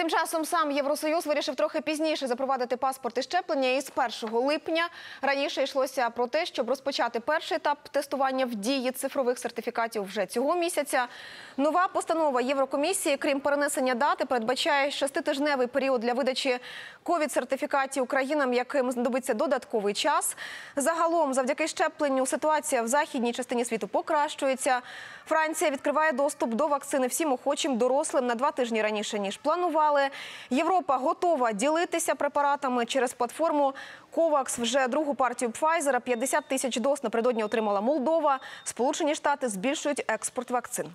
Тим часом сам Євросоюз вирішив трохи пізніше запровадити паспорт і щеплення із 1 липня. Раніше йшлося про те, щоб розпочати перший етап тестування в дії цифрових сертифікатів вже цього місяця. Нова постанова Єврокомісії, крім перенесення дати, передбачає шеститижневий період для видачі ковід-сертифікатів країнам, яким знадобиться додатковий час. Загалом, завдяки щепленню, ситуація в західній частині світу покращується. Франція відкриває доступ до вакцини всім охочим дорослим на два тижні раніше ніж планували. Європа готова ділитися препаратами через платформу COVAX. Вже другу партію Pfizer, 50 тисяч доз напередодні отримала Молдова. Сполучені Штати збільшують експорт вакцин.